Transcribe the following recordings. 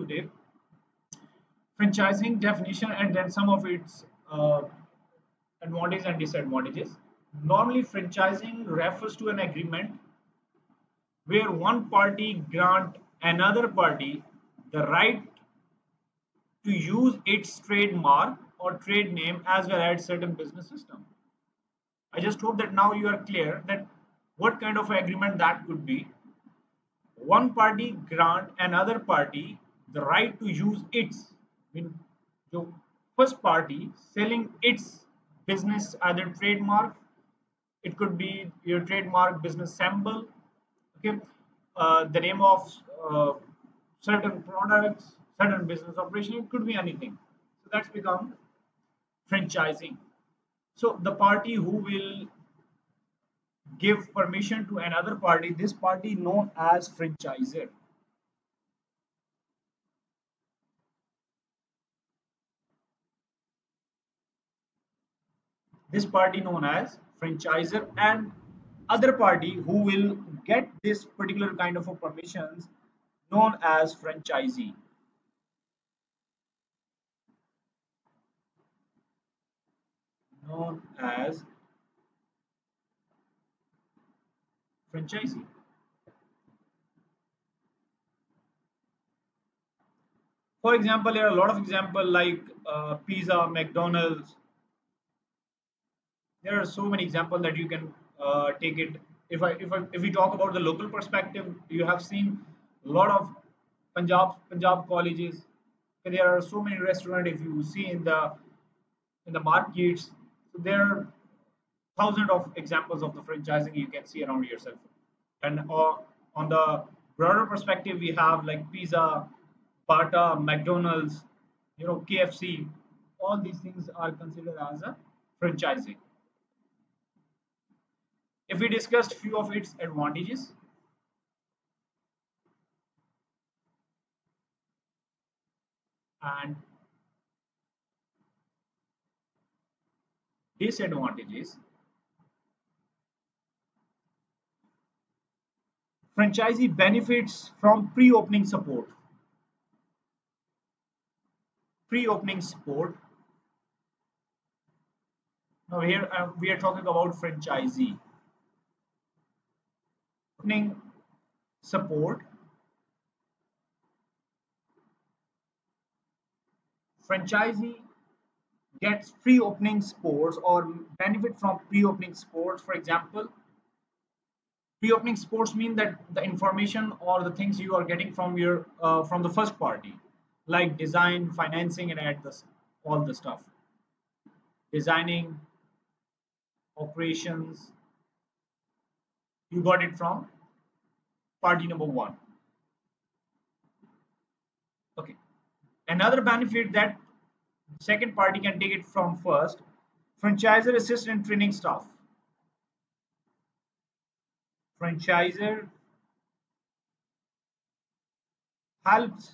today franchising definition and then some of its uh, advantages and disadvantages normally franchising refers to an agreement where one party grant another party the right to use its trademark or trade name as well as certain business system. I just hope that now you are clear that what kind of agreement that could be. One party grant another party the right to use its mean the first party selling its business either trademark it could be your trademark business symbol okay? Uh, the name of uh, certain products certain business operation it could be anything. So that's become franchising. So the party who will give permission to another party this party known as franchisor this party known as franchisor and other party who will get this particular kind of a permissions known as franchisee. Known as franchisee. For example there are a lot of example like uh, pizza mcdonald's there are so many examples that you can uh, take it. If I, if I if we talk about the local perspective you have seen a lot of punjab punjab colleges. There are so many restaurants if you see in the in the markets. So there are thousands of examples of the franchising you can see around yourself. And uh, on the broader perspective we have like pizza bata mcdonald's you know kfc all these things are considered as a franchising if we discussed few of its advantages. And disadvantages. Franchisee benefits from pre-opening support. Pre-opening support. Now here uh, we are talking about franchisee opening support. Franchisee gets free opening sports or benefit from pre-opening sports for example pre-opening sports mean that the information or the things you are getting from your uh, from the first party like design financing and add this all the stuff. Designing operations you got it from party number one. Okay. Another benefit that second party can take it from first franchisor assist in training staff. Franchisor helps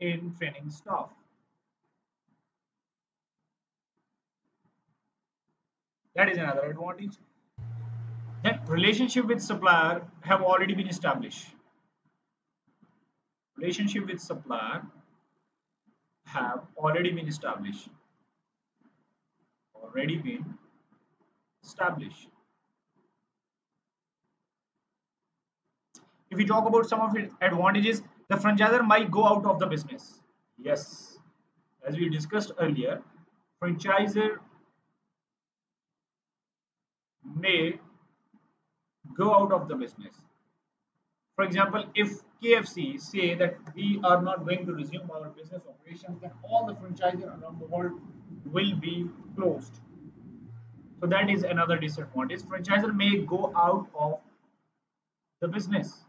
in training staff. That is another advantage relationship with supplier have already been established. Relationship with supplier have already been established. Already been established. If we talk about some of its advantages the franchisor might go out of the business. Yes. As we discussed earlier franchisor may go out of the business. For example, if KFC say that we are not going to resume our business operations, then all the franchises around the world will be closed. So that is another disadvantage. Franchisor may go out of the business.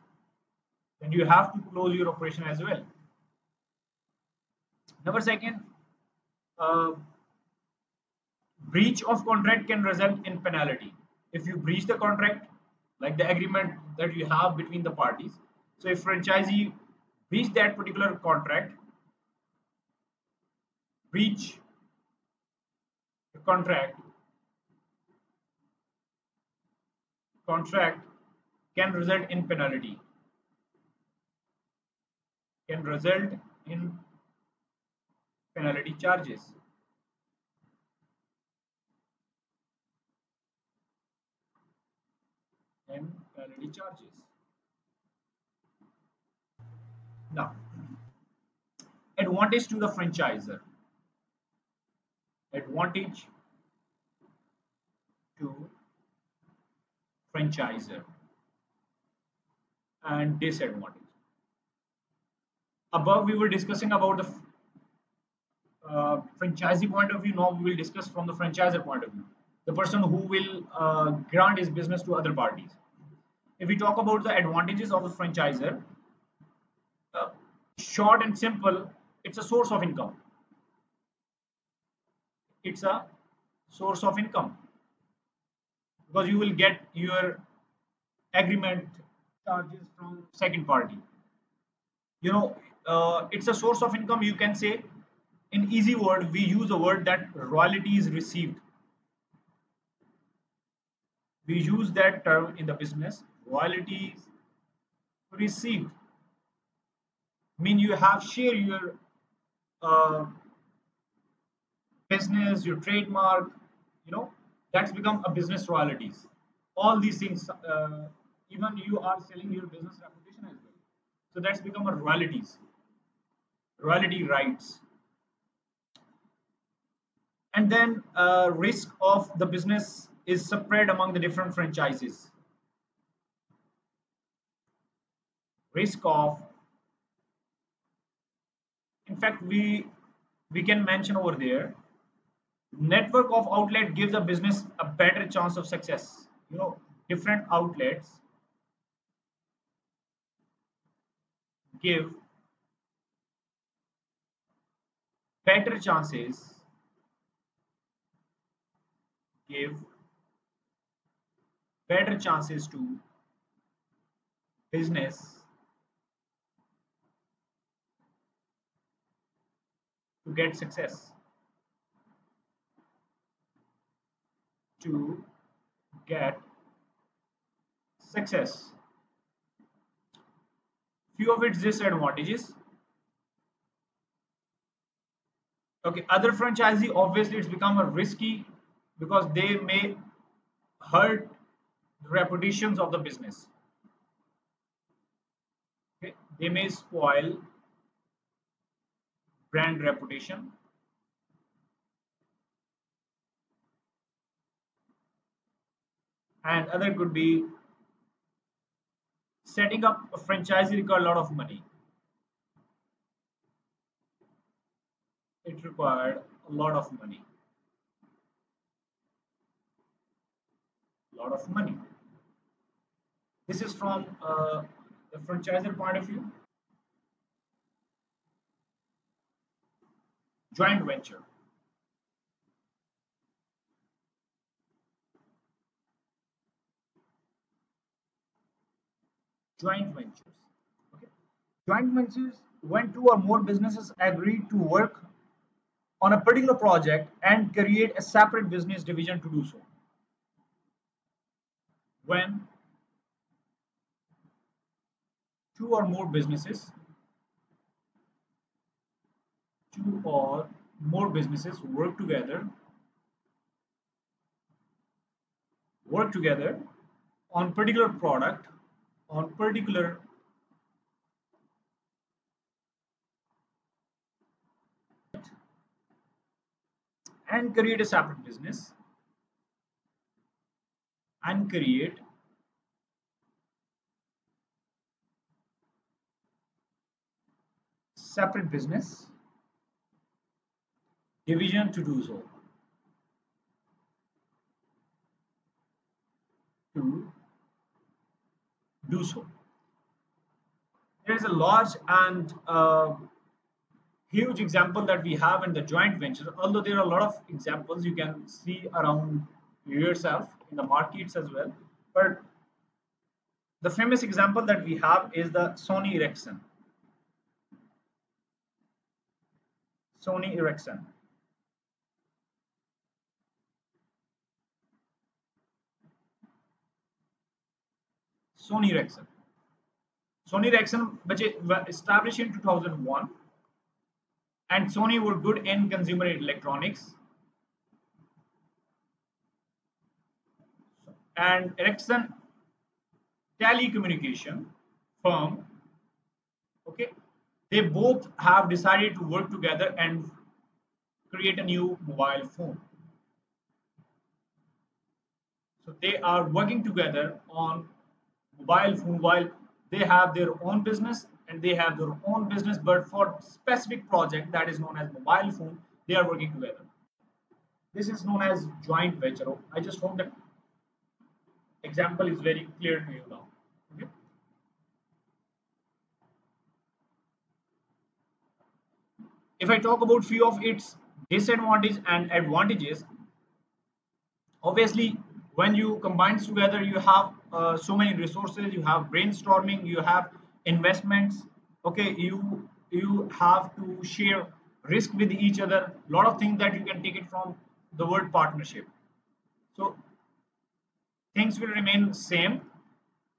Then you have to close your operation as well. Number second, uh, breach of contract can result in penalty. If you breach the contract, like the agreement that you have between the parties. So if franchisee breach that particular contract, breach the contract, contract can result in penalty. can result in penalty charges. And penalty charges. Now, advantage to the franchisor. Advantage to franchisor and disadvantage. Above we were discussing about the uh, franchisee point of view. Now we will discuss from the franchisor point of view. The person who will uh, grant his business to other parties. If we talk about the advantages of a franchisor, uh, short and simple, it's a source of income. It's a source of income because you will get your agreement charges from second party. You know, uh, it's a source of income. You can say in easy word, we use a word that royalty is received. We use that term in the business, royalties received. Mean you have share your uh, business, your trademark, you know, that's become a business royalties. All these things, uh, even you are selling your business reputation as well. So that's become a royalties, royalty rights and then uh, risk of the business is spread among the different franchises risk of in fact we we can mention over there network of outlet gives a business a better chance of success. You know different outlets give better chances give better chances to business to get success to get success few of its disadvantages okay other franchisee obviously it's become a risky because they may hurt the reputations of the business. Okay? They may spoil brand reputation. And other could be setting up a franchise require a lot of money. It required a lot of money. lot of money. This is from uh, the franchisor point of view. Joint venture. Joint ventures. Okay. Joint ventures when two or more businesses agree to work on a particular project and create a separate business division to do so when two or more businesses two or more businesses work together work together on particular product on particular and create a separate business and create separate business division to do so to do so there is a large and uh, huge example that we have in the joint venture although there are a lot of examples you can see around yourself in the markets as well. But the famous example that we have is the Sony Ericsson. Sony Ericsson. Sony Ericsson. Sony Ericsson was established in 2001 and Sony were good in consumer electronics and Ericsson telecommunication firm okay they both have decided to work together and create a new mobile phone so they are working together on mobile phone while they have their own business and they have their own business but for specific project that is known as mobile phone they are working together. This is known as joint venture. I just hope that example is very clear to you now. Okay? If i talk about few of its disadvantages and advantages obviously when you combine together you have uh, so many resources. You have brainstorming you have investments. Okay you you have to share risk with each other. A lot of things that you can take it from the word partnership. So things will remain same.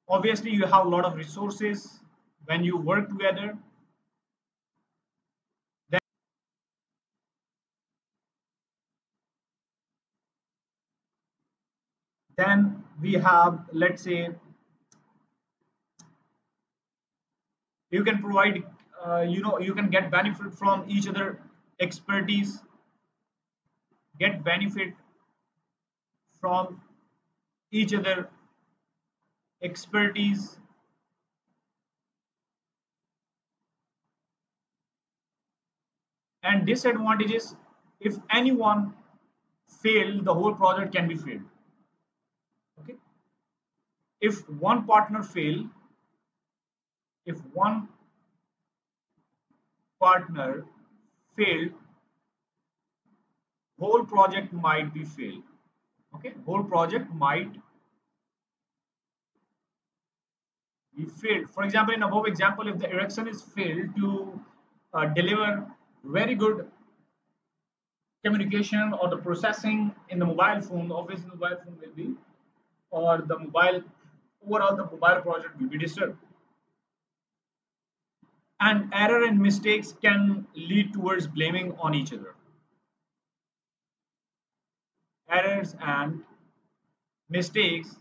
Obviously you have a lot of resources when you work together. Then then we have let's say you can provide uh, you know you can get benefit from each other expertise get benefit from each other expertise. And disadvantages if anyone fail the whole project can be failed if one partner fail if one partner failed whole project might be failed okay whole project might be failed. For example, in above example, if the Ericsson is failed to uh, deliver very good communication or the processing in the mobile phone, obviously mobile phone will be, or the mobile, overall the mobile project will be disturbed. And error and mistakes can lead towards blaming on each other. Errors and mistakes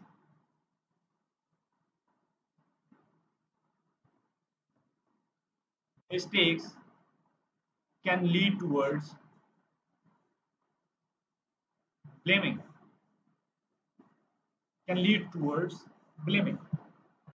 mistakes can lead towards blaming can lead towards blaming